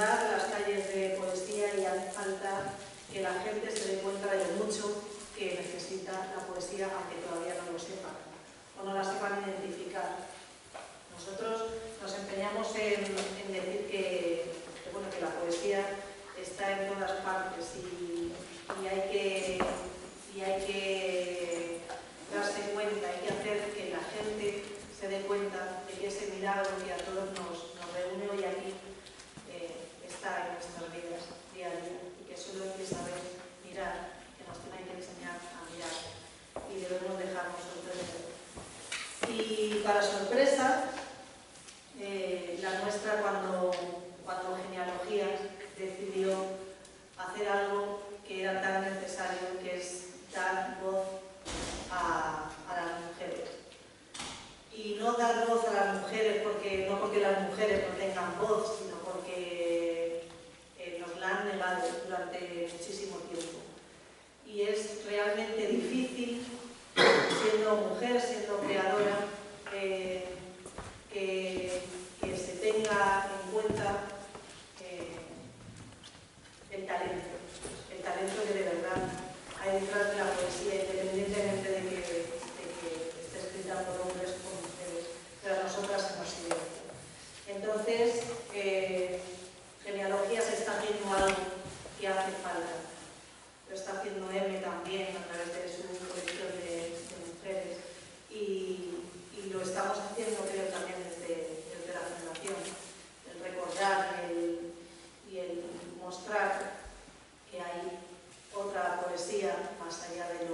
las calles de poesía y hace falta que la gente se dé cuenta de lo mucho que necesita la poesía, aunque todavía no lo sepan o no la sepan identificar. Nosotros nos empeñamos en, decir que, bueno, que la poesía está en todas partes y, y hay que, y hay que darse cuenta, hay que hacer que la gente se dé cuenta de que ese milagro que a todos nos está en nuestras vidas día a día y que solo hay que saber mirar, que nos tiene que enseñar a mirar y debemos dejarnos sorprender. Y para sorpresa, eh, la nuestra cuando, cuando Genealogías decidió hacer algo que era tan necesario, que es dar voz a, las mujeres. Y no dar voz a las mujeres porque, no porque las mujeres no tengan voz, sino porque eh, nos la negado durante muchísimo tiempo. Y es realmente difícil, siendo mujer, siendo creadora, que, se tenga en cuenta eh, el talento, el talento que de verdad hay detrás de la poesía, independientemente de que, esté escrita por hombres o mujeres, pero a nosotras se nos. Entonces, eh, que hace falta. Lo está haciendo M también a través de su colección de, mujeres y, lo estamos haciendo creo también desde, la Fundación, el recordar y el mostrar que hay otra poesía más allá de los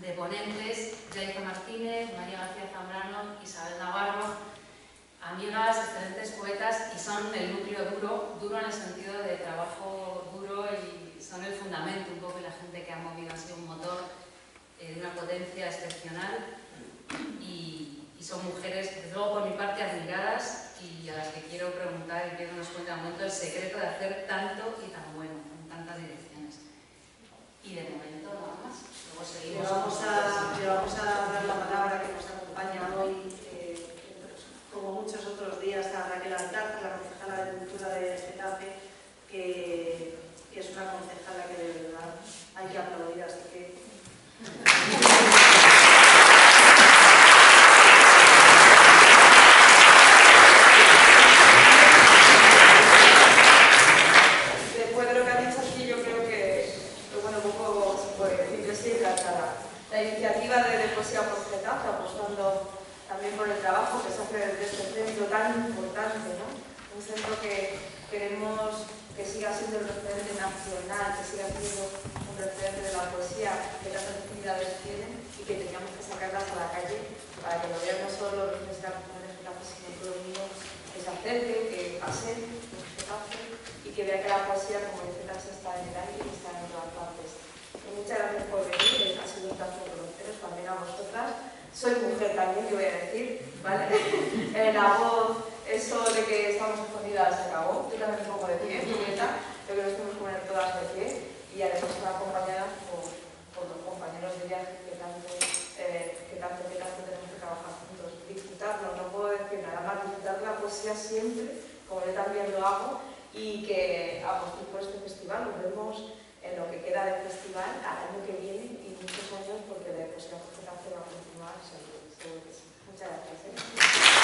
de ponentes, Jaica Martínez, María García Zambrano, Isabel Navarro, amigas, excelentes poetas y son el núcleo duro, duro en el sentido de trabajo duro y son el fundamento, un poco la gente que ha movido así un motor eh, de una potencia excepcional y, son mujeres, desde luego por mi parte, admiradas y a las que quiero preguntar y quiero que nos cuente un momento el secreto de hacer tanto y tan bueno en tantas direcciones. Y de momento nada más. Le vamos, a, vamos a dar la palabra que nos acompaña hoy, eh, como muchos otros días, a Raquel Altar, la concejala de Cultura de Getafe, que, que es una concejala que de verdad hay que aplaudir, así que... también por el trabajo que se hace desde este centro tan importante, ¿no? Un centro que queremos que siga siendo el referente nacional, que siga siendo un referente de la poesía que tantas actividades tienen y que teníamos que sacarlas a la calle para que lo vean no solo los representantes de la sino todo el mundo que se acerque, que pase, que pase y que vea que la poesía, como dice está en el aire y está en todas partes. Muchas gracias por venir, ha sido un placer conoceros también a vosotras. Soy mujer también, yo voy a decir, ¿vale? Eh, la voz eso de que estamos escondidas se acabó. Yo también me pongo de pie, Julieta. Yo creo que nos podemos poner todas de pie y además está acompañada por, los compañeros de viaje que tanto, eh, que tanto, que tanto tenemos que trabajar juntos. Disfrutarlo, no puedo decir nada más, disfrutar la poesía siempre, como yo también lo hago, y que apostéis por este festival. Nos vemos en lo que queda del festival al año que viene y muchos años porque la poesía va a continuar seguro, seguro que sí. Muchas gracias. ¿eh? que hemos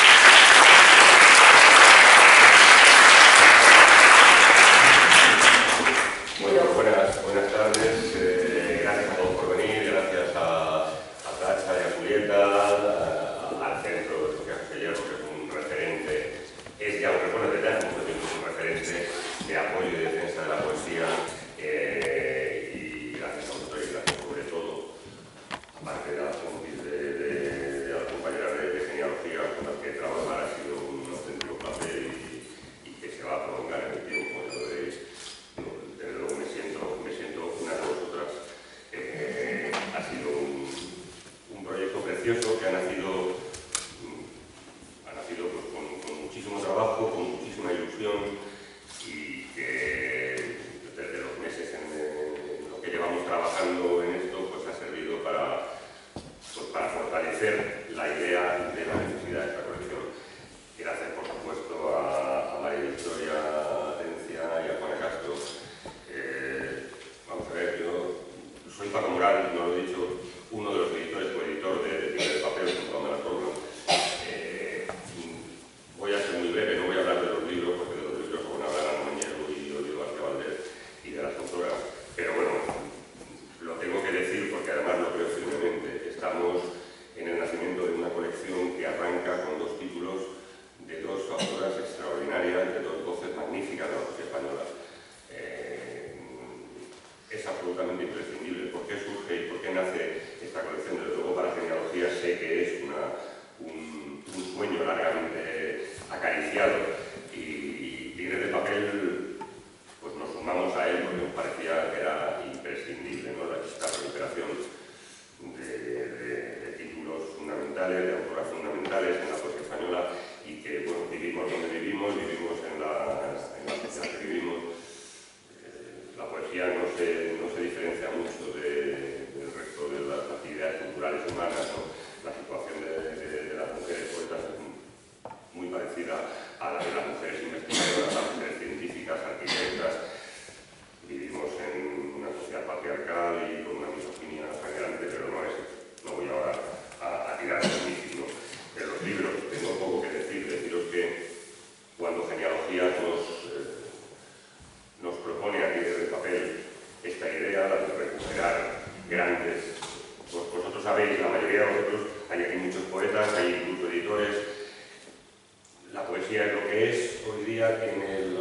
hecho una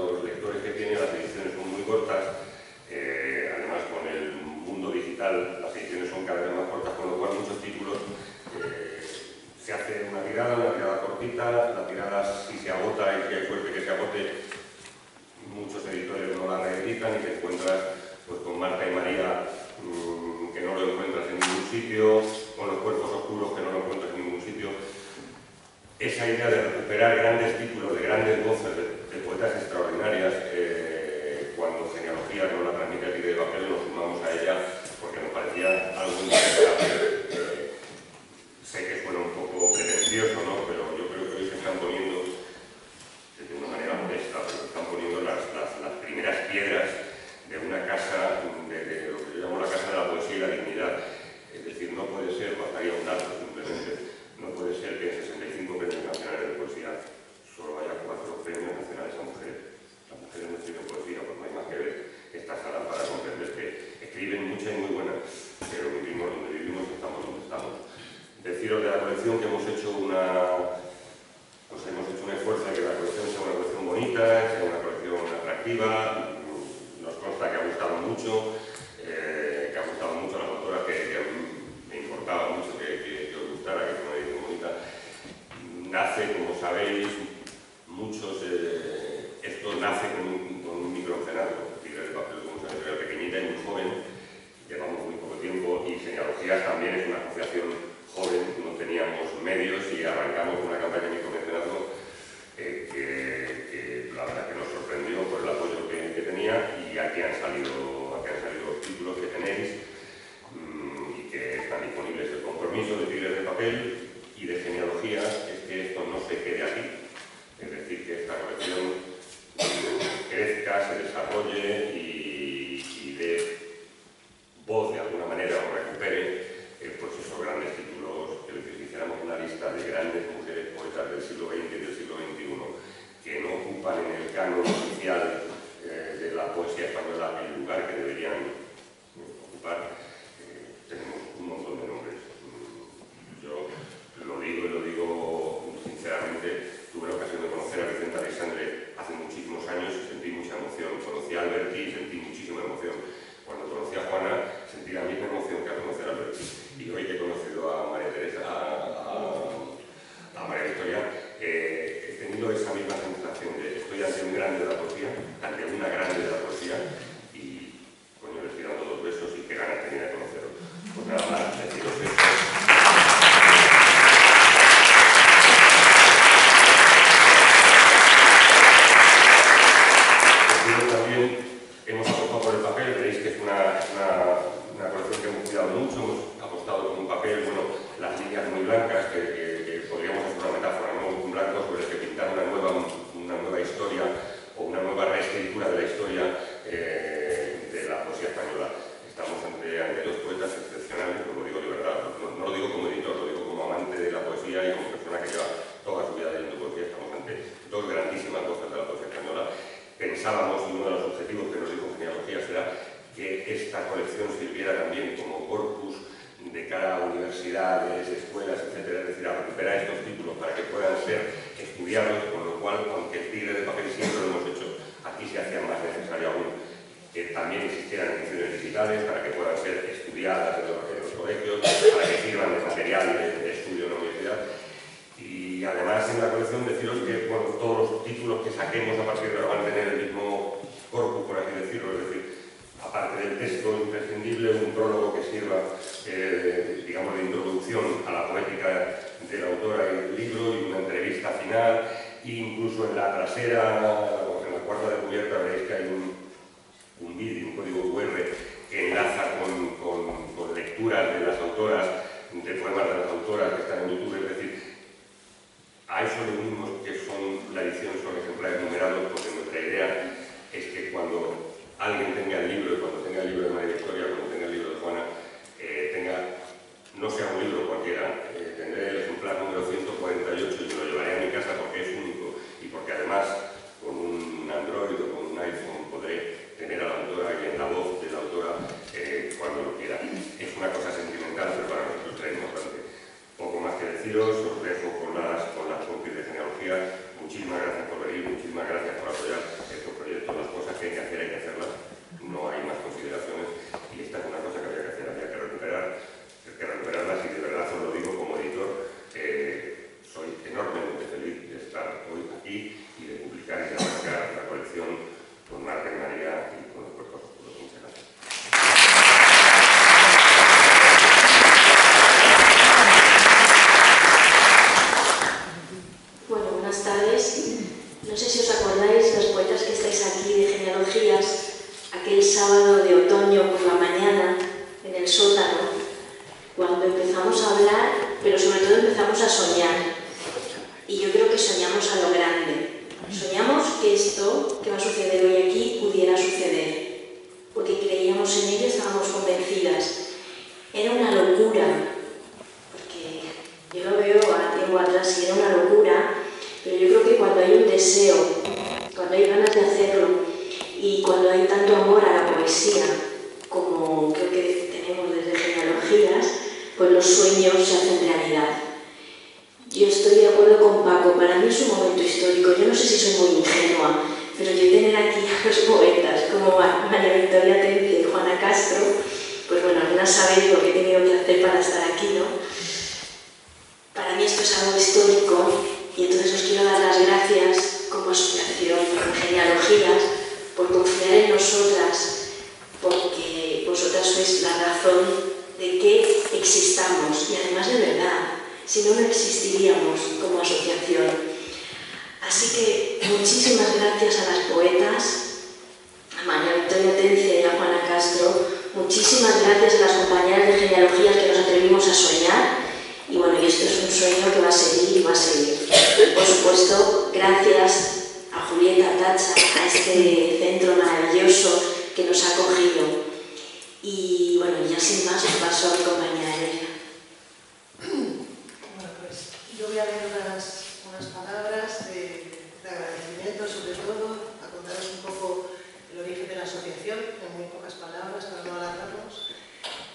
sobre todo, a contaros un poco el origen de la asociación, en muy pocas palabras, para no alargarnos.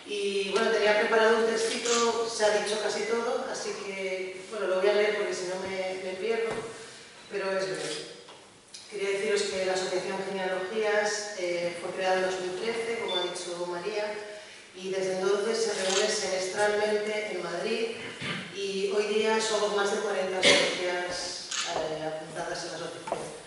Y bueno, tenía preparado un textito, se ha dicho casi todo, así que bueno, lo voy a leer porque si no me, me pierdo, pero es breve. Quería deciros que la Asociación Genealogías eh, fue creada en 2013, como ha dicho María, y desde entonces se reúne semestralmente en Madrid y hoy día somos más de 40 asociaciones eh, apuntadas en la asociación.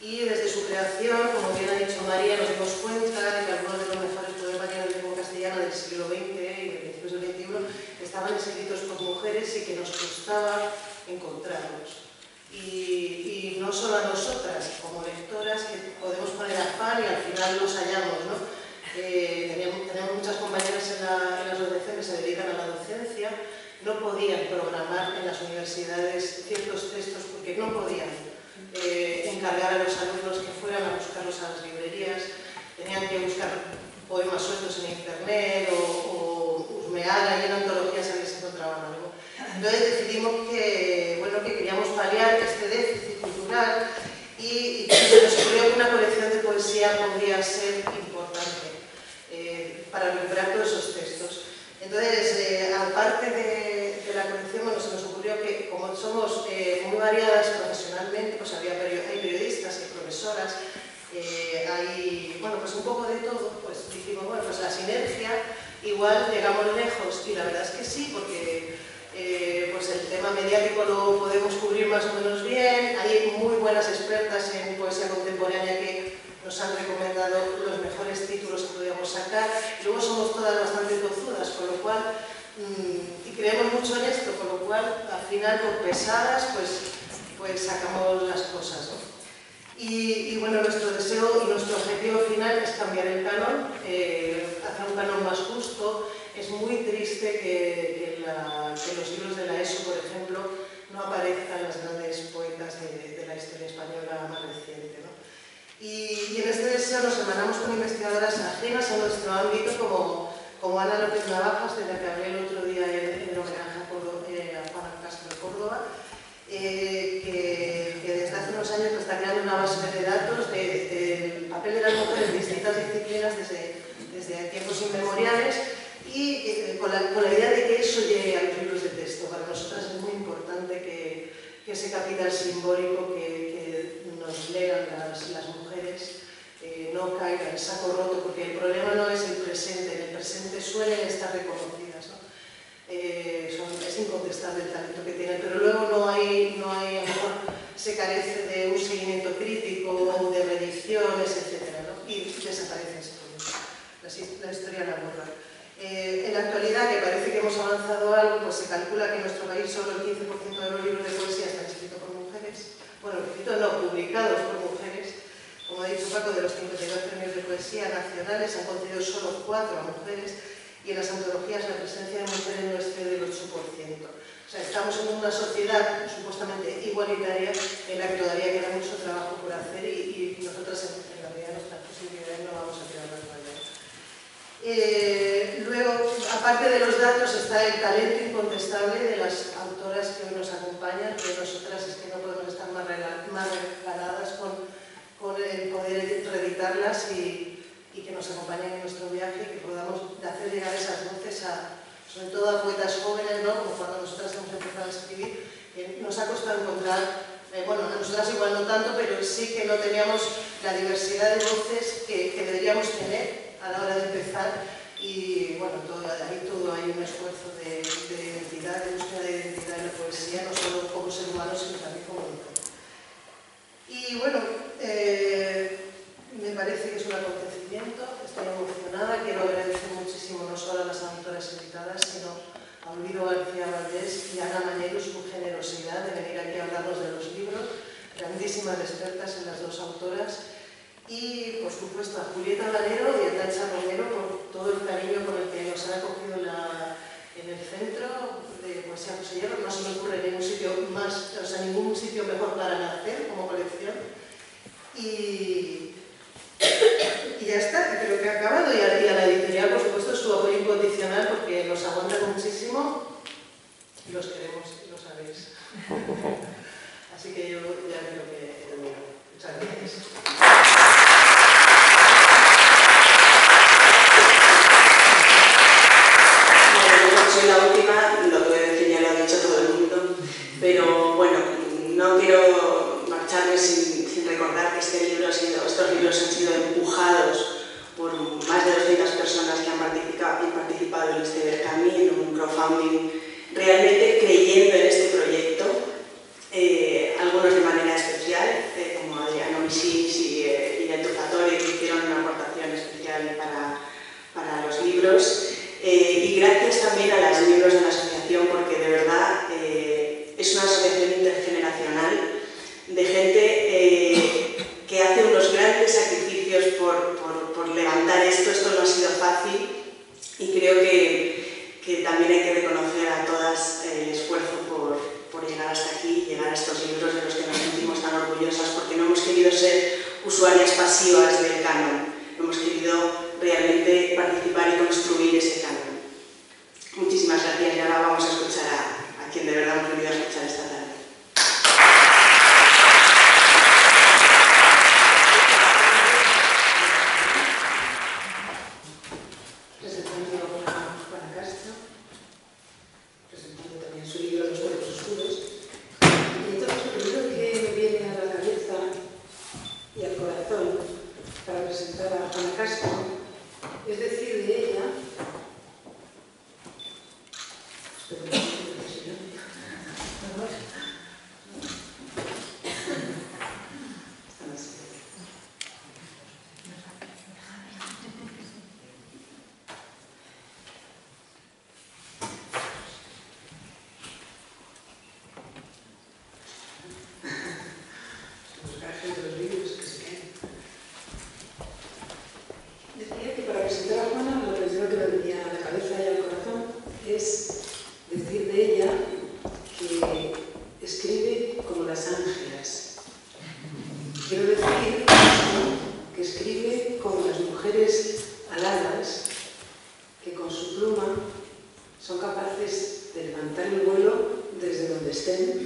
Y desde su creación, como bien ha dicho María, nos dimos cuenta de que algunos de los mejores poemas de lengua castellana del siglo XX y de principios del XXI estaban escritos por mujeres y que nos costaba encontrarlos. Y, no solo a nosotras, como lectoras, que podemos poner afán y al final los hallamos. ¿no? Eh, tenemos, muchas compañeras en la, en la que se dedican a la docencia, no podían programar en las universidades ciertos textos porque no podían eh, encargar a los alumnos que fueran a buscarlos a las librerías, tenían que buscar poemas sueltos en internet o, o husmear ahí en antologías a ver si encontraban algo. Entonces decidimos que, bueno, que queríamos paliar este déficit cultural y, y se nos ocurrió que una colección de poesía podría ser importante eh, para recuperar todos esos textos. Entonces, eh, aparte de, que como somos eh, muy variadas profesionalmente, pues había hay periodistas, hay profesoras, eh, hay, bueno, pues un poco de todo, pues dijimos, bueno, pues la sinergia, igual llegamos lejos, y la verdad es que sí, porque eh, pues el tema mediático lo podemos cubrir más o menos bien, hay muy buenas expertas en poesía contemporánea que nos han recomendado los mejores títulos que podíamos sacar, luego somos todas bastante tozudas, con lo cual, y creemos mucho en esto, con lo cual, al final, por pesadas, pues, pues sacamos las cosas. ¿no? Y, y, bueno, nuestro deseo y nuestro objetivo final es cambiar el canon, eh, hacer un canon más justo. Es muy triste que, que, la, que los libros de la ESO, por ejemplo, no aparezcan las grandes poetas de, de la historia española más reciente. ¿no? Y, y, en este deseo nos hermanamos con investigadoras ajenas a nuestro ámbito, como, como Ana López Navajas, de la que hablé el otro día en, en homenaje a, Córdoba, eh, a Juan Castro de Córdoba, eh, que, que, desde hace unos años está creando una base de datos del de, de papel de las mujeres en distintas disciplinas desde, desde tiempos inmemoriales y eh, con, la, con, la, idea de que eso llegue a los libros de texto. Para nosotras es muy importante que, que capital simbólico que, que nos lean las, las mujeres eh, no caiga en saco roto, porque el problema no es el presente, en el presente suelen estar reconocidas. ¿no? Eh, son, es incontestable el talento que tienen, pero luego no hay, no hay, a lo mejor se carece de un seguimiento crítico, de reediciones, etc. ¿no? Y desaparecen la, la historia la borra. Eh, en la actualidad, que parece que hemos avanzado algo, pues se calcula que en nuestro país solo el 15% de los 52 premios de poesía nacionales han concedido solo cuatro a mujeres y en las antologías la presencia de mujeres no excede del 8%. O sea, estamos en una sociedad supuestamente igualitaria en la que todavía queda mucho trabajo por hacer y, y nosotras en, la medida de nuestras posibilidades no vamos a tirar más allá. Eh, luego, aparte de los datos, está el talento incontestable de las autoras que hoy nos acompañan, que nosotras es que no podemos estar más, más regaladas poder reeditarlas y, que nos acompañen en nuestro viaje y que podamos hacer llegar esas voces a, sobre todo a poetas jóvenes, ¿no? como cuando nosotras hemos empezado a escribir, que nos ha costado encontrar, eh, bueno, a nosotras igual no tanto, pero sí que no teníamos la diversidad de voces que, deberíamos tener a la hora de empezar y bueno, todo, ahí todo hay un esfuerzo de, de identidad, de búsqueda de identidad en la poesía, no solo como ser humano, sino también y bueno, eh, me parece que es un acontecimiento, estoy emocionada, quiero agradecer muchísimo no solo a las autoras invitadas, sino a Olvido García Valdés y Ana Mañero su generosidad de venir aquí a hablarnos de los libros, grandísimas expertas en las dos autoras, y por supuesto a Julieta Valero y a Tacha Romero por todo el cariño con el que nos han acogido la, en el centro, demasiado señor, no se me ocurre ningún sitio más, o sea, ningún sitio mejor para nacer como colección. Y, y ya está, creo que ha acabado. Y a, la editorial, por supuesto, su apoyo incondicional porque nos aguanta muchísimo y los queremos, lo sabéis. Así que yo ya creo que... Muchas gracias. aladas que con su pluma son capaces de levantar el vuelo desde donde estén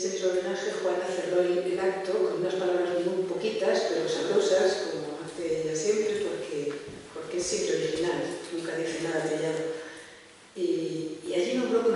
se hizo homenaje, Juana cerró el, acto con unas palabras muy poquitas, pero sabrosas, como hace ella siempre, porque, porque es siempre original, nunca dice nada trillado. Y, y allí nombró con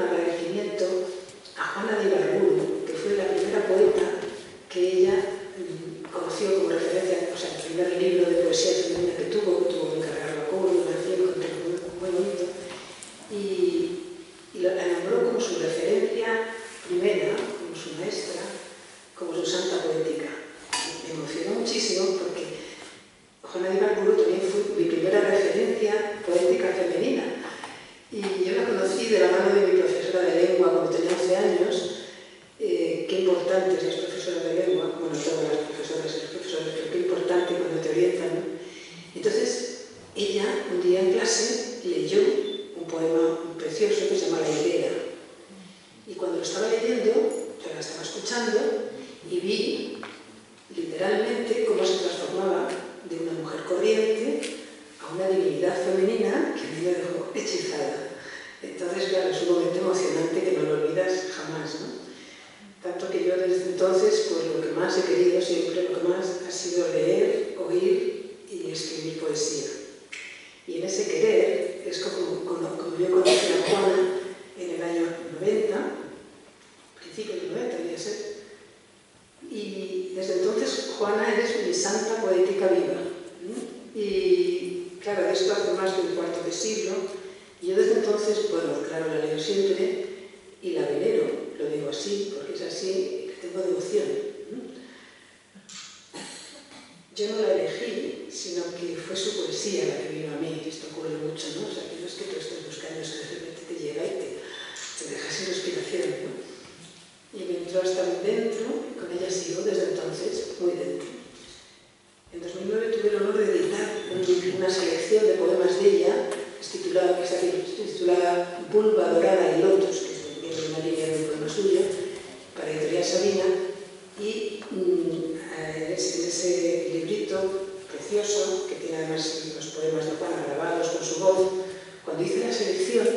cuando hice la selección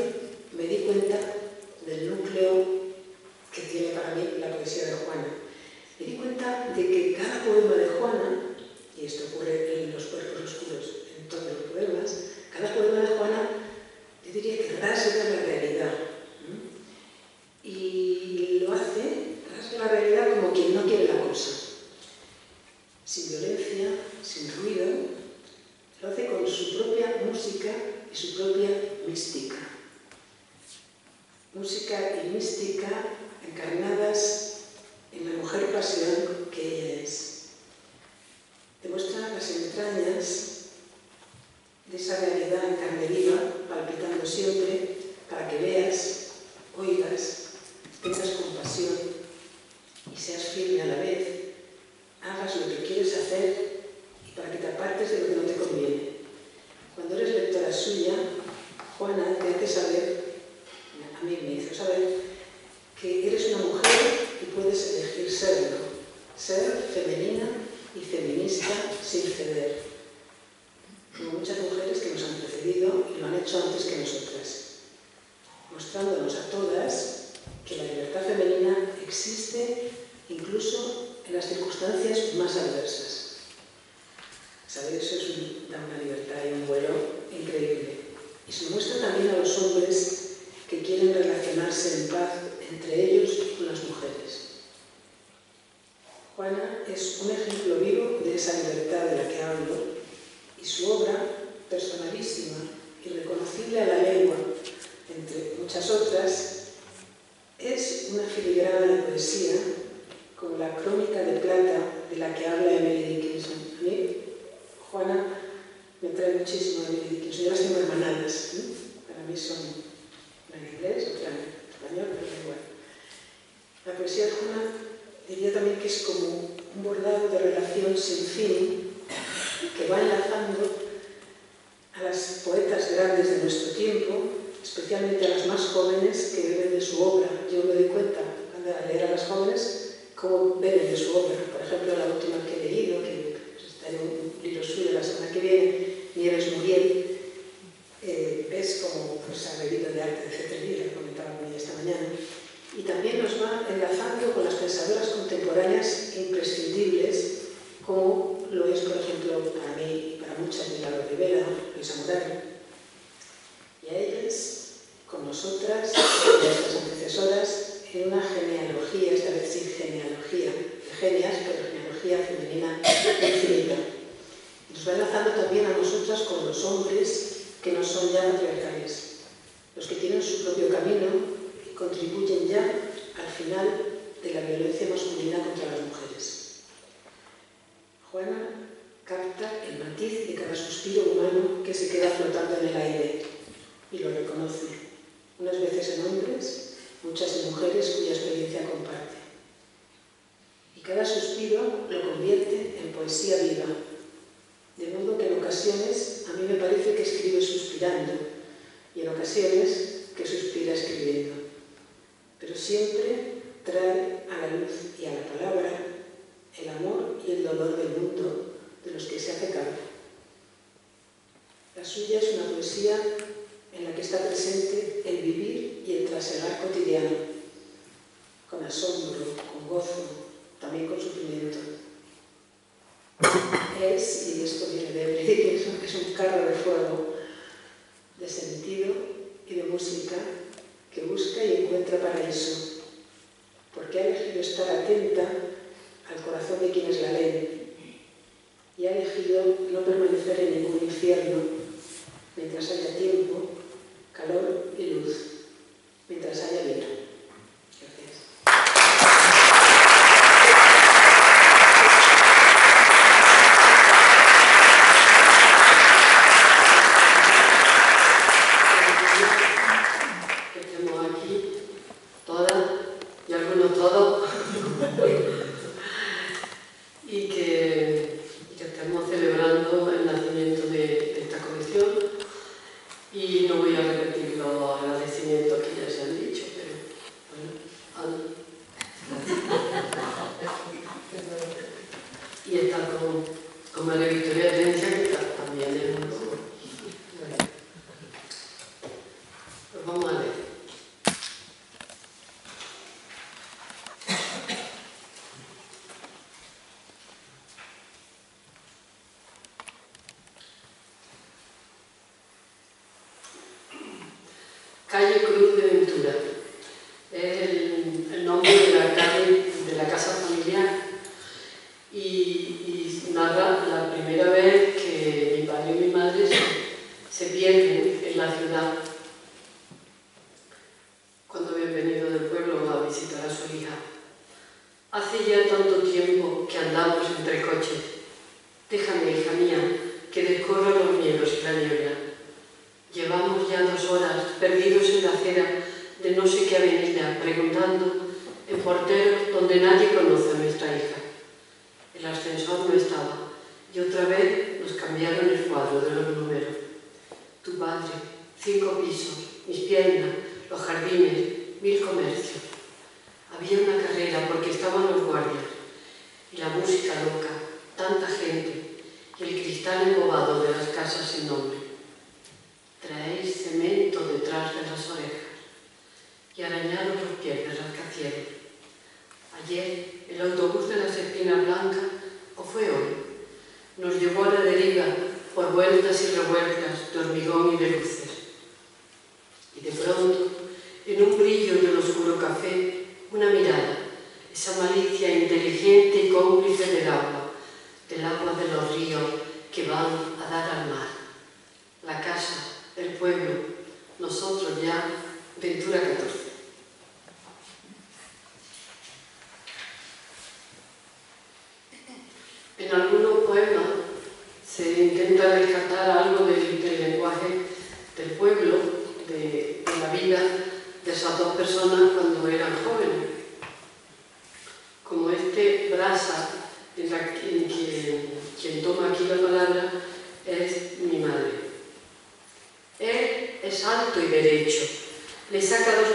me di cuenta del núcleo que tiene para mí la poesía de Juana. Me di cuenta de que cada poema de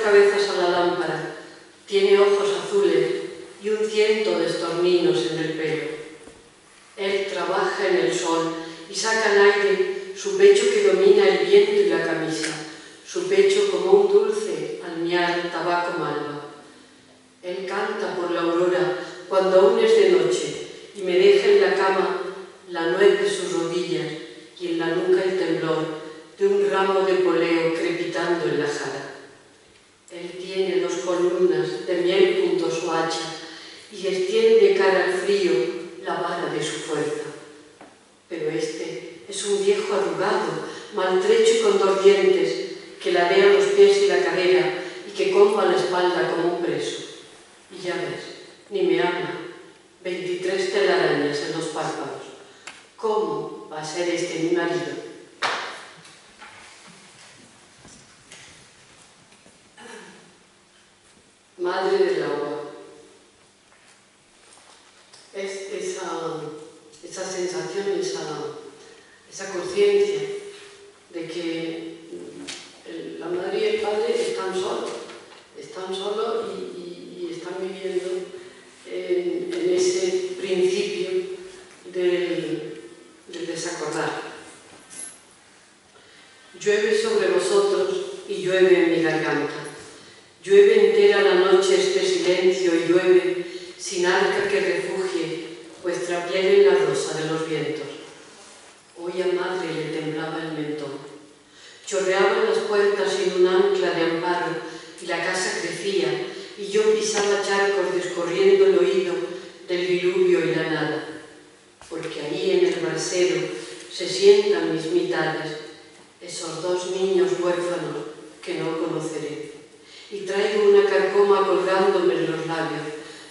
cabezas a la lámpara, tiene ojos azules y un ciento de estorninos en el pelo. Él trabaja en el sol y saca al aire su pecho que domina el viento y la camisa, su pecho como un dulce almiar tabaco malva. Él canta por la aurora cuando aún es de noche y me deja en la cama la nuez de sus rodillas y en la nuca el temblor de un ramo de poleo crepitando en la jara. Tiene dos columnas de miel junto su hacha y extiende cara al frío la vara de su fuerza. Pero este es un viejo arrugado, maltrecho y con dos dientes, que ladea los pies y la cadera y que comba la espalda como un preso. Y ya ves, ni me habla. 23 telarañas en los párpados. ¿Cómo va a ser este mi marido? Madre del agua. Es esa, esa sensación, esa, esa conciencia de que la madre y el padre están solos, están solos y, están viviendo en, en, ese principio del, del desacordar. Llueve sobre vosotros y llueve en mi garganta. Llueve entera la noche este silencio y llueve sin arca que refugie vuestra piel en la rosa de los vientos. Hoy a madre le temblaba el mentón. Chorreaban las puertas sin un ancla de amparo y la casa crecía y yo pisaba charcos descorriendo el oído del diluvio y la nada. Porque ahí en el brasero se sientan mis mitades, esos dos niños huérfanos que no conoceré. Y traigo una carcoma colgándome en los labios,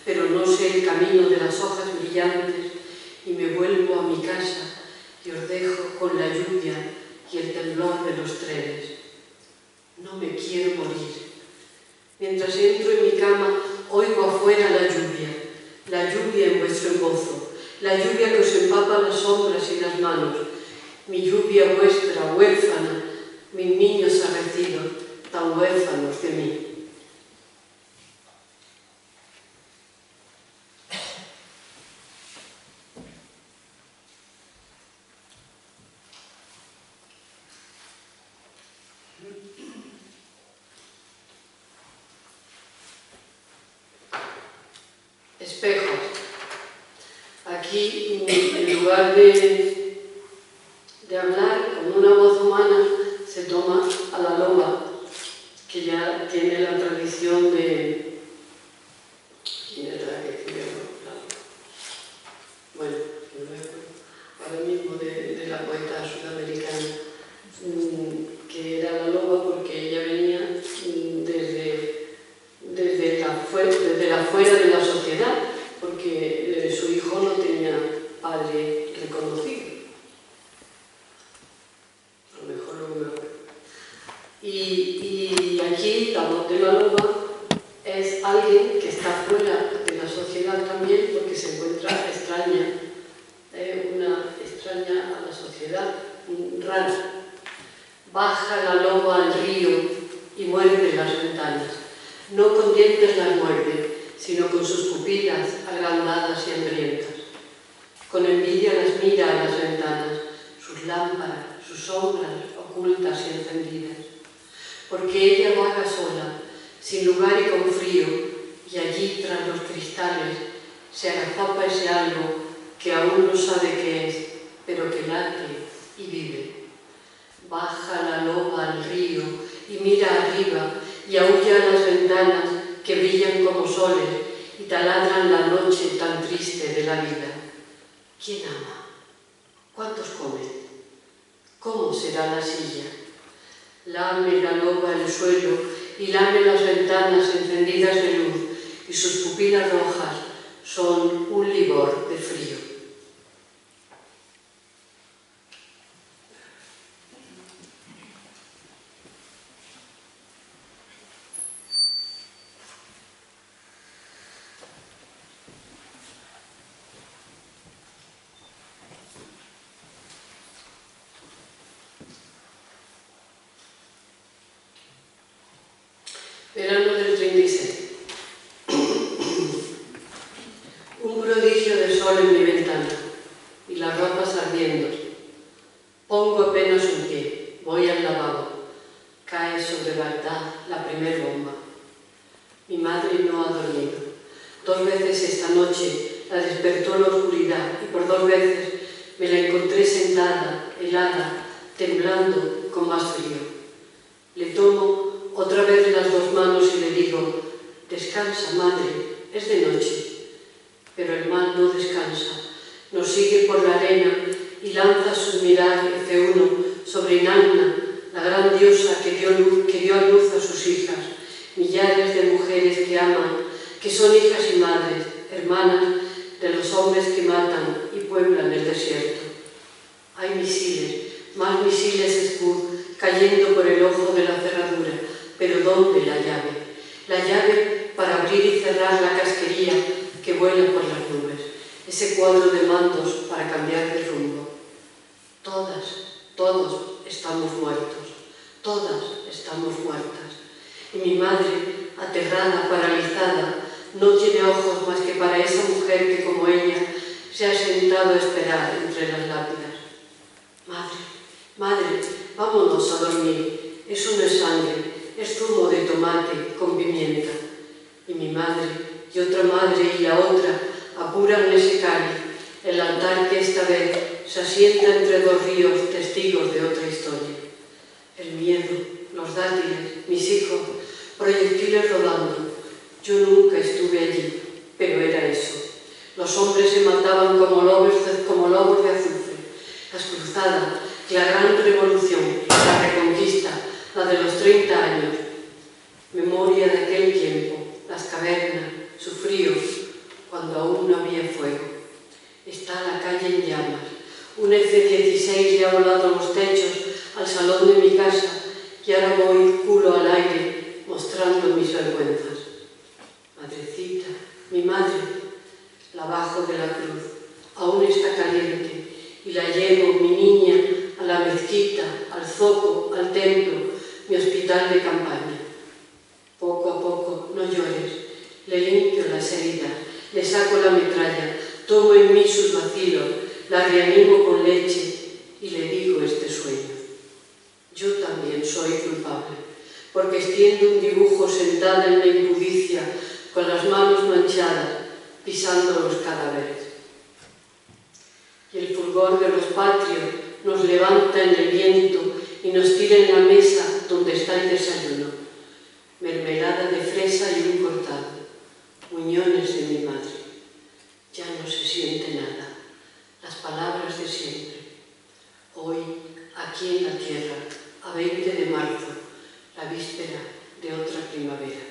pero no sé el camino de las hojas brillantes y me vuelvo a mi casa y os dejo con la lluvia y el temblor de los trenes. No me quiero morir. Mientras entro en mi cama, oigo afuera la lluvia, la lluvia en vuestro embozo, la lluvia que os empapa las sombras y las manos, mi lluvia vuestra, huérfana, mis niños arrecidos, tan huérfanos de mí. Espejos. Aquí, en lugar de, la bajo de la cruz, aún está caliente, y la llevo, mi niña, a la mezquita, al zoco, al templo, mi hospital de campaña. Poco a poco, no llores, le limpio las heridas, le saco la metralla, tomo en mí sus vacilos, la reanimo con leche. Y le digo este sueño. Yo también soy culpable, porque extiendo un dibujo sentada en la impudicia, con las manos manchadas, pisando los cadáveres. Y el fulgor de los patrios nos levanta en el viento y nos tira en la mesa donde está el desayuno. Mermelada de fresa y un cortado, muñones de mi madre. Ya no se siente nada, las palabras de siempre. Hoy, aquí en la tierra, a 20 de marzo, la víspera de otra primavera.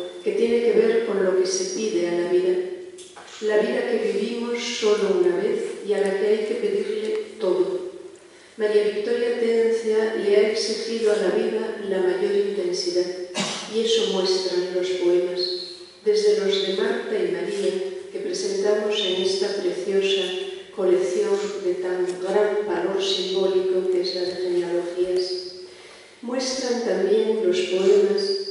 que tiene que ver con lo que se pide a la vida. La vida que vivimos solo una vez y a la que hay que pedirle todo. María Victoria Tencia le ha exigido a la vida la mayor intensidad y eso muestran los poemas, desde los de Marta y María que presentamos en esta preciosa colección de tan gran valor simbólico que es las genealogías. Muestran también los poemas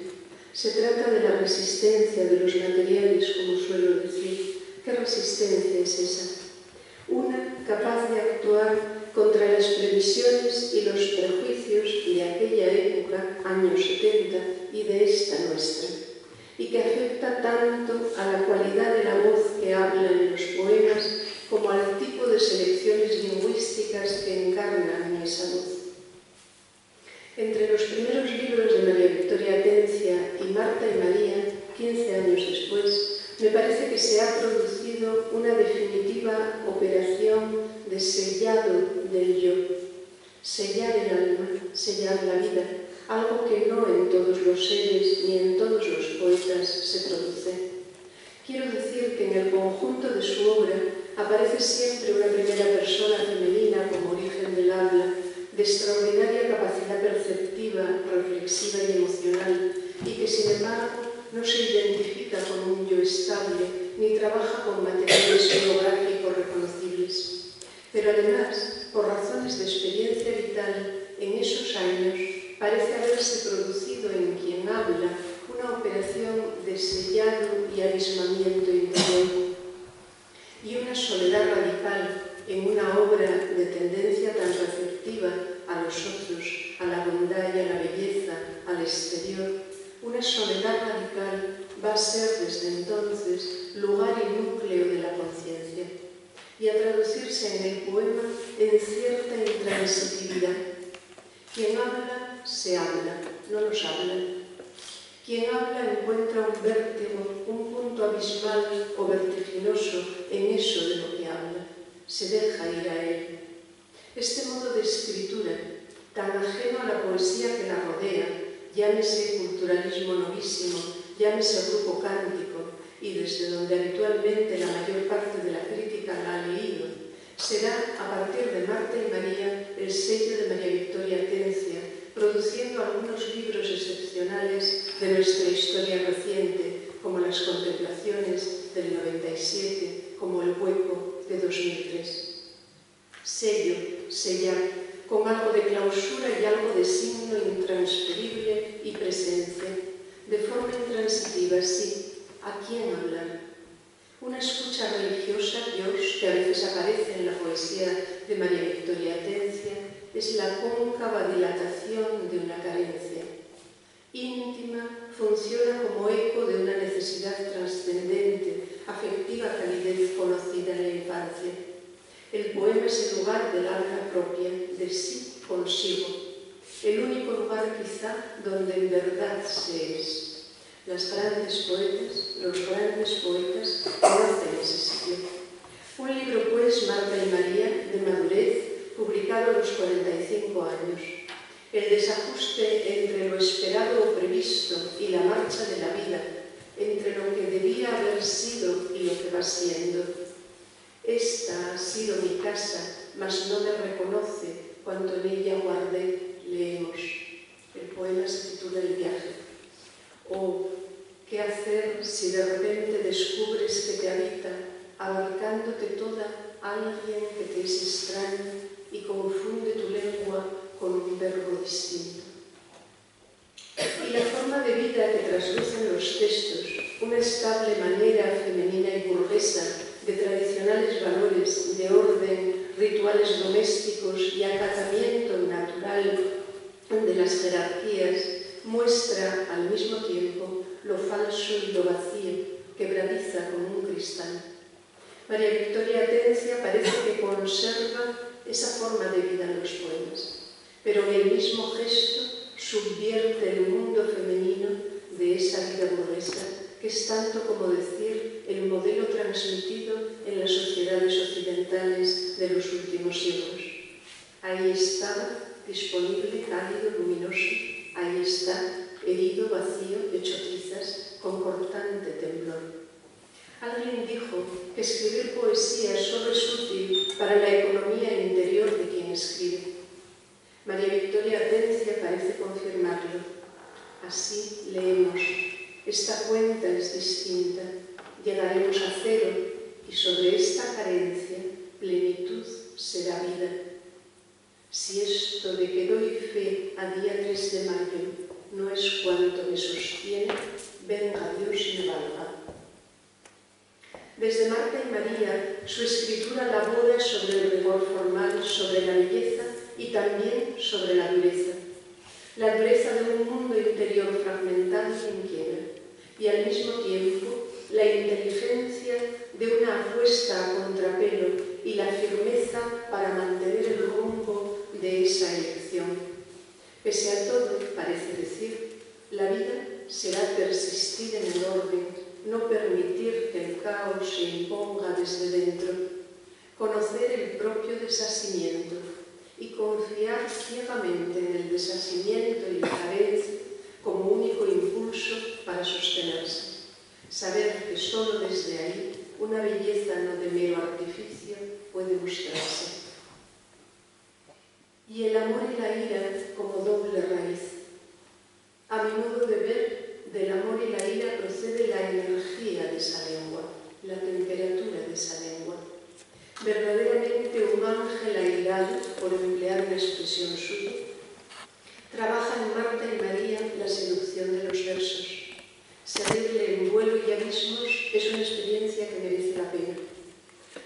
Se trata de la resistencia de los materiales, como suelo decir. ¿Qué resistencia es esa? Una capaz de actuar contra las previsiones y los prejuicios de aquella época, años 70, y de esta nuestra, y que afecta tanto a la cualidad de la voz que habla en los poemas como al tipo de selecciones lingüísticas que encarnan esa voz. Entre los primeros libros de María Victoria Atencia y Marta y María, 15 años después, me parece que se ha producido una definitiva operación de sellado del yo, sellar el alma, sellar la vida, algo que no en todos los seres ni en todos los poetas se produce. Quiero decir que en el conjunto de su obra aparece siempre una primera persona femenina como origen del habla, de extraordinaria capacidad perceptiva, reflexiva y emocional, y que sin embargo no se identifica con un yo estable ni trabaja con materiales biográficos reconocibles. Pero además, por razones de experiencia vital, en esos años parece haberse producido en quien habla una operación de sellado y abismamiento interior y una soledad radical en una obra de tendencia tan a los otros, a la bondad y a la belleza, al exterior, una soledad radical va a ser desde entonces lugar y núcleo de la conciencia y a traducirse en el poema en cierta intransitividad. Quien habla, se habla, no nos habla. Quien habla encuentra un vértigo, un punto abismal o vertiginoso en eso de lo que habla. Se deja ir a él. Este modo de escritura, tan ajeno a la poesía que la rodea, llámese culturalismo novísimo, llámese grupo cántico, y desde donde habitualmente la mayor parte de la crítica la ha leído, será a partir de Marta y María el sello de María Victoria Atencia, produciendo algunos libros excepcionales de nuestra historia reciente, como las contemplaciones del 97, como el hueco de 2003. Sello, sellar, con algo de clausura y algo de signo intransferible y presencia, de forma intransitiva, sí, ¿A quién hablar? Una escucha religiosa, Dios, que a veces aparece en la poesía de María Victoria Atencia, es la cóncava dilatación de una carencia. Íntima, funciona como eco de una necesidad trascendente, afectiva calidez conocida en la infancia. El poema es el lugar del alma propia, de sí consigo, el único lugar quizá donde en verdad se es. Las grandes poetas, los grandes poetas conocen ese sitio. Un libro, pues, Marta y María, de madurez, publicado a los 45 años. El desajuste entre lo esperado o previsto y la marcha de la vida, entre lo que debía haber sido y lo que va siendo. Esta ha sido mi casa, mas no me reconoce cuando en ella guardé, leemos. El poema se titula El viaje. O qué hacer si de repente descubres que te habita, abarcándote toda alguien que te es extraño y confunde tu lengua con un verbo distinto. Y la forma de vida que traslucen los textos, una estable manera femenina y burguesa de orden, rituales domésticos y acatamiento natural de las jerarquías, muestra al mismo tiempo lo falso y lo vacío, quebradiza como un cristal. María Victoria Atencia parece que conserva esa forma de vida en los poemas, pero en el mismo gesto subvierte el mundo femenino de esa vida burguesa, que es tanto como decir el modelo transmitido en las sociedades occidentales de los últimos siglos. Ahí estaba, disponible, cálido, luminoso, Ahí está, herido, vacío, hecho trizas, con cortante temblor. Alguien dijo que escribir poesía solo es útil para la economía interior de quien escribe. María Victoria Atencia parece confirmarlo. Así leemos, esta cuenta es distinta, llegaremos a cero y sobre esta carencia plenitud será vida. Si esto de que doy fe a día 3 de mayo no es cuanto me sostiene, venga Dios y me valga. Desde Marta y María, su escritura labora sobre el rigor formal, sobre la belleza y también sobre la dureza. La dureza de un mundo interior fragmentado y inquieto, y al mismo tiempo la inteligencia de una apuesta a contrapelo y la firmeza para mantener el rumbo de esa elección. Pese a todo, parece decir, la vida será persistir en el orden, no permitir que el caos se imponga desde dentro, conocer el propio desasimiento y confiar ciegamente en el desasimiento y la pared como único impulso para sostenerse. Saber que solo desde ahí una belleza no de mero artificio puede mostrarse. Y el amor y la ira como doble raíz. A mi modo de ver, del amor y la ira procede la energía de esa lengua, la temperatura de esa lengua. Verdaderamente un ángel airado, por emplear una expresión suya, trabaja en Marta y María la seducción de los versos. Seguirle en vuelo y abismos es una experiencia que merece la pena.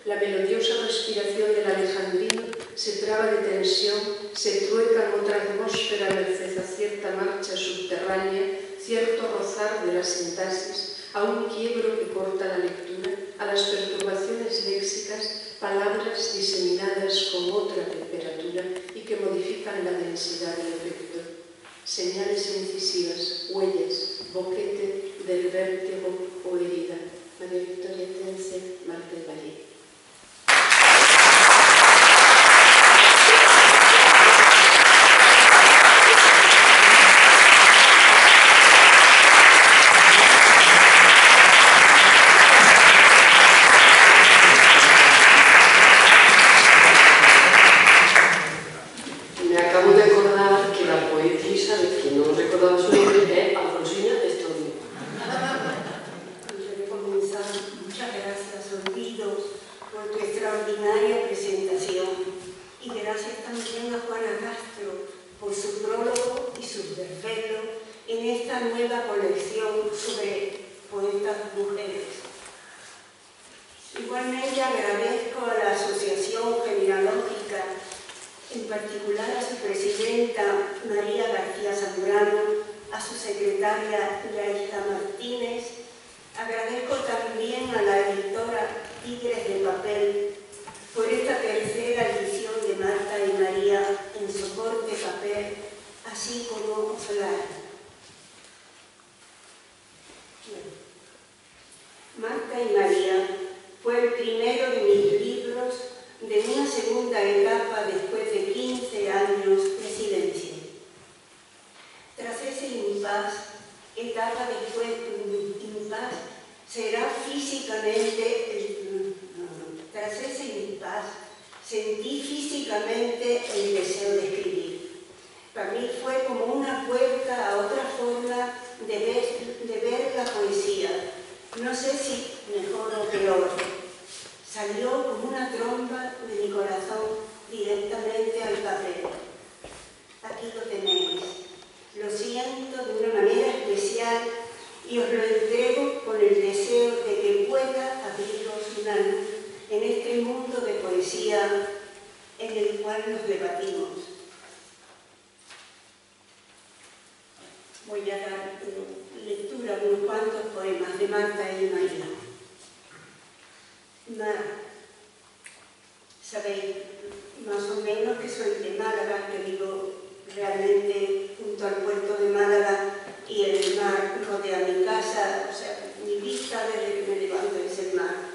La melodiosa respiración del alejandrino se traba de tensión, se trueca en otra atmósfera merced a cierta marcha subterránea cierto rozar de la sintaxis, a un quiebro que corta la lectura, a las perturbaciones léxicas, palabras diseminadas con otra temperatura y que modifican la densidad del efecto. Señales incisivas, huellas, boquete del vértigo o herida. María Victoria Tense, Marta Valle. sentí físicamente el deseo de escribir. Para mí fue como una puerta a otra forma de ver, de ver la poesía. No sé si mejor o peor. Salió como una tromba de mi corazón directamente al papel. Aquí lo tenéis. Lo siento de una manera especial y os lo entrego con el deseo de que pueda abriros una luz en este mundo de poesía en el cual nos debatimos. Voy a dar eh, lectura de unos cuantos poemas de Marta y María. Mar, sabéis más o menos que soy de Málaga, que vivo realmente junto al puerto de Málaga y el mar rodea mi casa, o sea, mi vista desde que me levanto es el mar.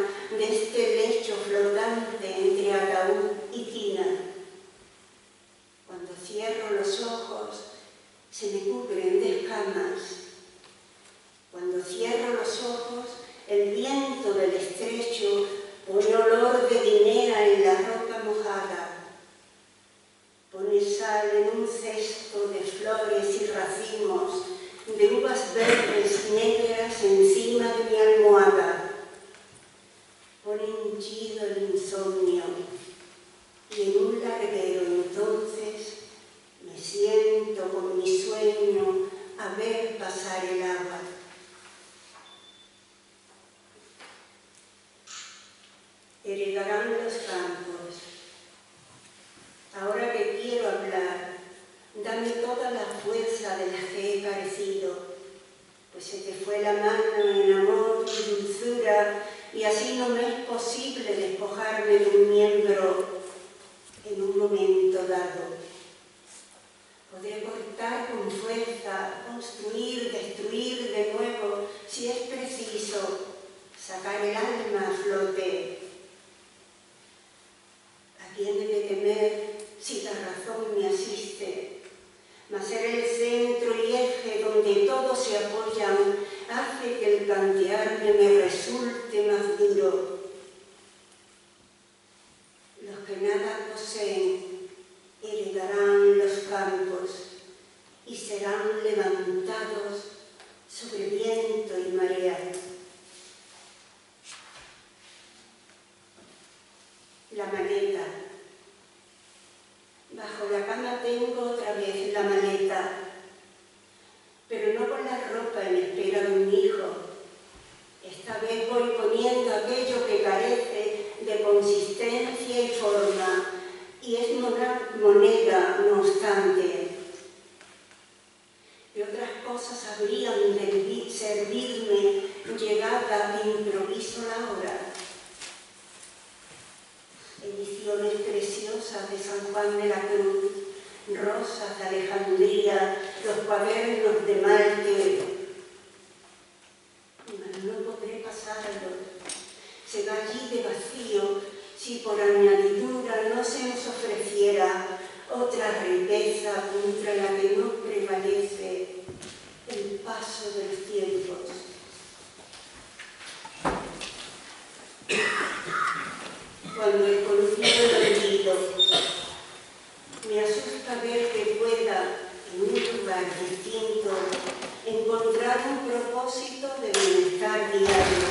este lecho flotante entre ataúd y tina. Cuando cierro los ojos, se me cubren de escamas. Cuando cierro los ojos, el viento del estrecho pone olor de dinera en la ropa mojada. Pone sal en un cesto de flores y racimos, de uvas verdes y negras encima de mi almohada. Hinchido el insomnio y en un larguero entonces me siento con mi sueño a ver pasar el agua. Heredarán los campos. Ahora que quiero hablar, dame toda la fuerza de la que he carecido, pues se te fue la mano en amor y dulzura, y así no me es posible despojarme de un miembro en un momento dado. Podré cortar con fuerza, construir, destruir de nuevo, si es preciso, sacar el alma a flote. ¿A quién debe temer si la razón me asiste? Mas ser el centro y eje donde todos se apoyan hace que el plantearme me resulte más duro. Los que nada poseen heredarán los campos y serán levantados sobre viento y marea. La maleta. Bajo la cama tengo otra vez la maleta, pero no con la ropa en espera de un hijo. Esta voy poniendo aquello que carece de consistencia y forma, y es moneda, no obstante. Y otras cosas habrían de servirme llegada de improviso la hora. Ediciones preciosas de San Juan de la Cruz, rosas de Alejandría, los cuadernos de Malte. Mas no Se va allí de vacío si por añadidura no se nos ofreciera otra riqueza contra la que no prevalece el paso de los tiempos. Cuando he conocido olvido, me asusta ver que pueda, en un lugar distinto, encontrar un propósito de bienestar diario.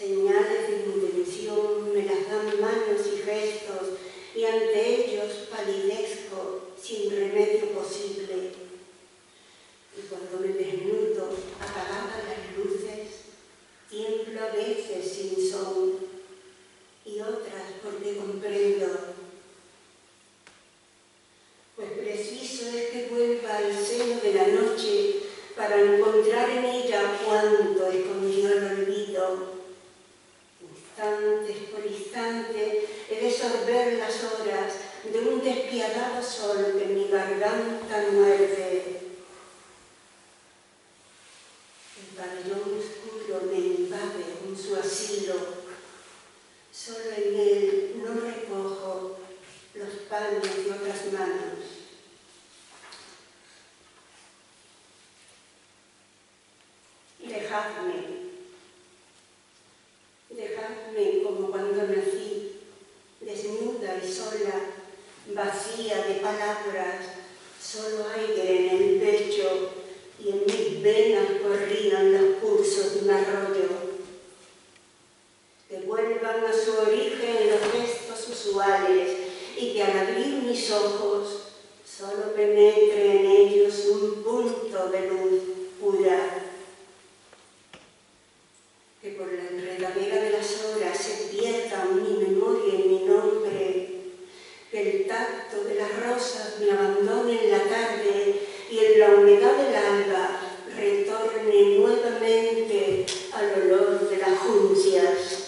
Señales de intención me las dan manos y gestos, y ante ellos palidezco sin remedio posible. Y cuando me desnudo, apagadas las luces, tiemblo a veces sin son, y otras porque comprendo. Pues preciso es que vuelva al seno de la noche para encontrar en ella cuanto escondió el olvido. Por instante he de sorber las horas de un despiadado sol que mi garganta muerde. El pabellón oscuro me invade en su asilo. Solo en él no recojo los panes de otras manos. Dejadme, dejadme como cuando nací, desnuda y sola, vacía de palabras, solo aire en el pecho y en mis venas corrían los cursos de un arroyo. Que vuelvan a su origen los gestos usuales y que al abrir mis ojos solo penetre en ellos un punto de luz pura. Que por la enredadera de las horas se pierda mi memoria y mi nombre. Que el tacto de las rosas me abandone en la tarde y en la humedad del alba retorne nuevamente al olor de las juncias.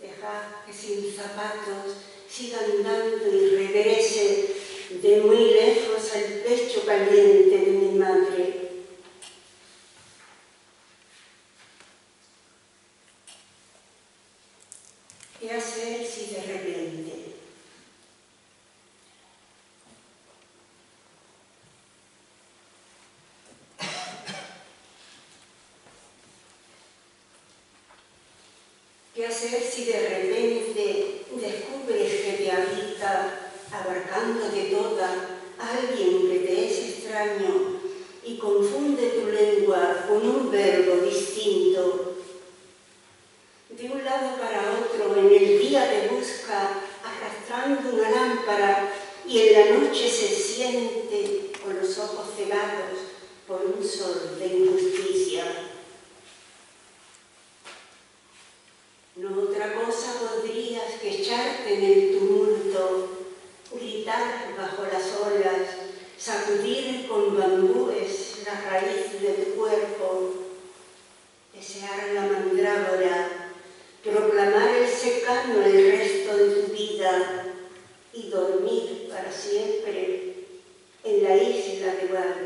Dejad que sin zapatos siga andando y regrese de muy lejos al pecho caliente de mi madre. ¿Qué hacer si de repente ¿Qué hacer si de cosa podrías que echarte en el tumulto, gritar bajo las olas, sacudir con bambúes la raíz de tu cuerpo, desear la mandrágora, proclamar el secano el resto de tu vida y dormir para siempre en la isla de Guadalupe.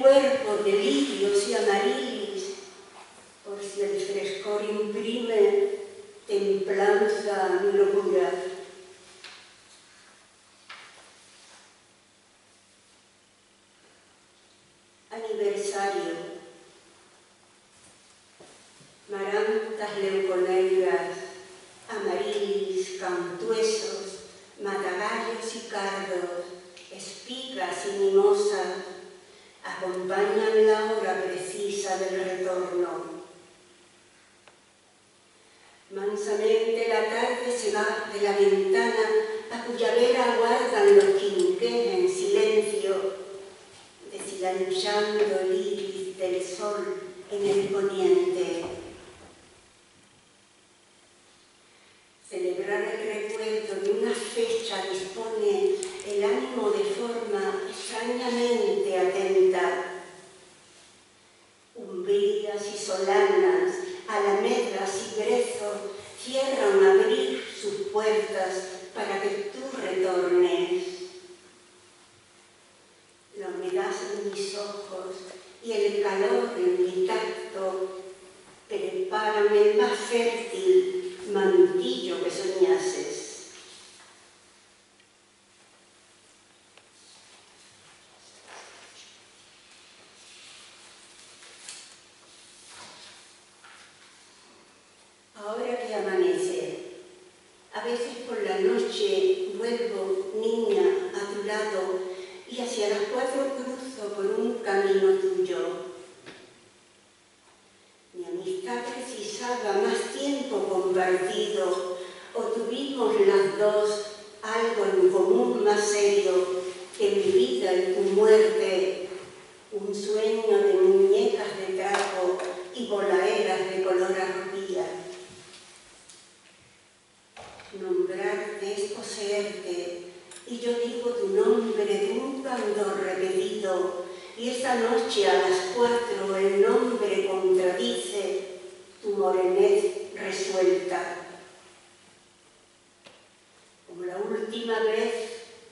Cuerpo de lirios y amarilis, por si el frescor imprime templanza a mi locura.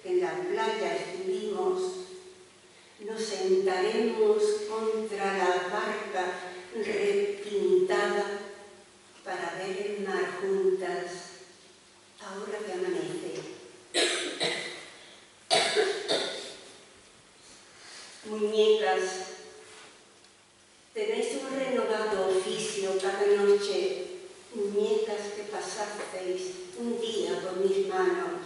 en la playa estuvimos, nos sentaremos contra la barca repintada para ver el mar juntas, ahora que amanece. Muñecas, tenéis un renovado oficio cada noche, muñecas que pasasteis un día por mis manos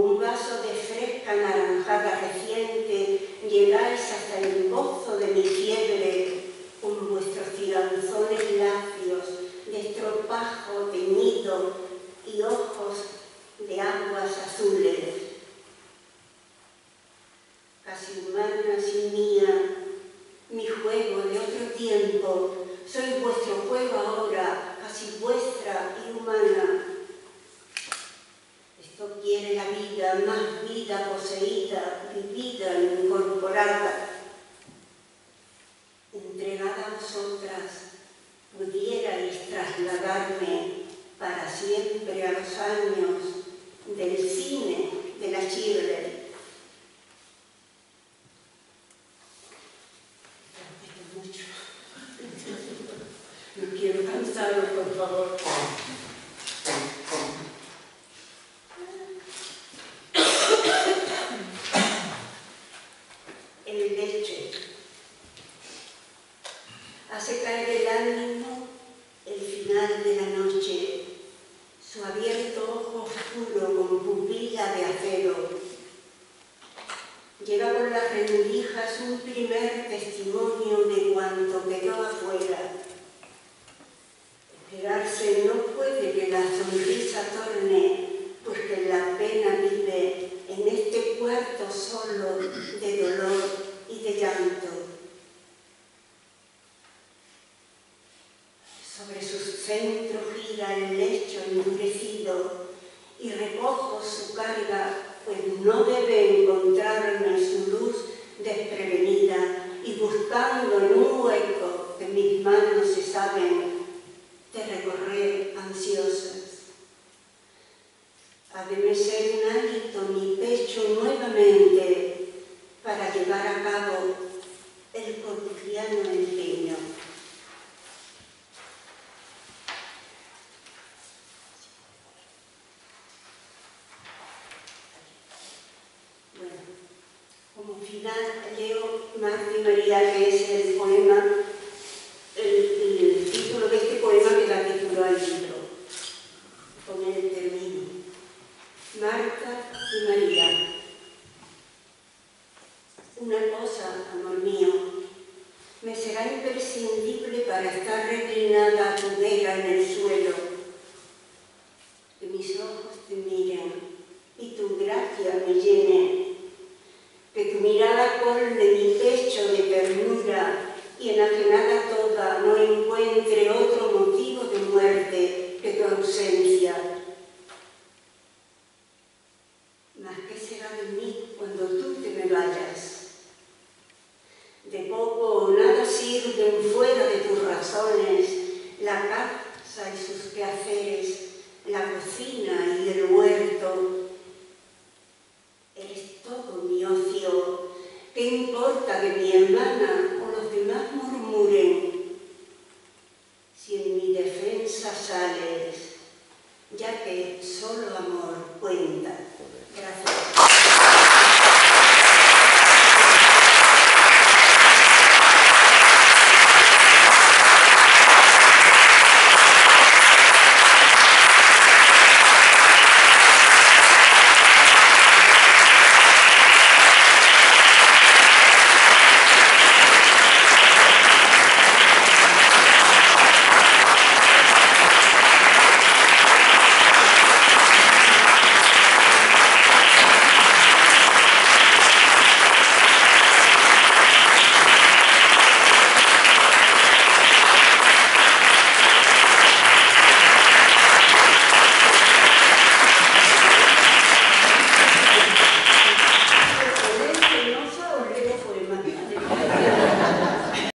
un vaso de fresca naranjada reciente, llegáis hasta el gozo de mi fiebre, con vuestros tiranzones lacios, de estropajo teñido y ojos de aguas azules. Casi humana sin mía, mi juego de otro tiempo, soy vuestro juego ahora, casi vuestra y humana, Cristo quiere la vida, más vida poseída, vivida, incorporada, entregada a vosotras, pudierais trasladarme para siempre a los años del cine de la Chile. No quiero cansarlo, por favor.